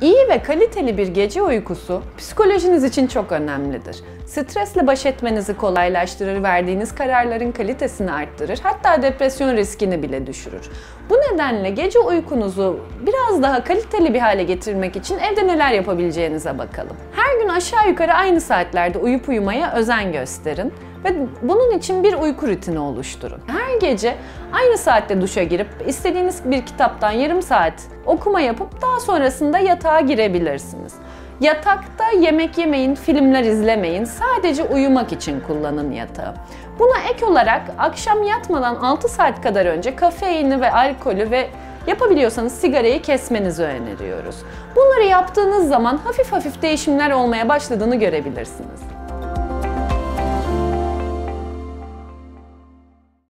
İyi ve kaliteli bir gece uykusu psikolojiniz için çok önemlidir. Stresle baş etmenizi kolaylaştırır, verdiğiniz kararların kalitesini arttırır, hatta depresyon riskini bile düşürür. Bu nedenle gece uykunuzu biraz daha kaliteli bir hale getirmek için evde neler yapabileceğinize bakalım. Her gün aşağı yukarı aynı saatlerde uyup uyumaya özen gösterin ve bunun için bir uyku rutini oluşturun. Her gece aynı saatte duşa girip istediğiniz bir kitaptan yarım saat okuma yapıp daha sonrasında yatağa girebilirsiniz. Yatakta yemek yemeyin, filmler izlemeyin. Sadece uyumak için kullanın yatağı. Buna ek olarak akşam yatmadan 6 saat kadar önce kafeini ve alkolü ve yapabiliyorsanız sigarayı kesmenizi öneriyoruz. Bunları yaptığınız zaman hafif hafif değişimler olmaya başladığını görebilirsiniz.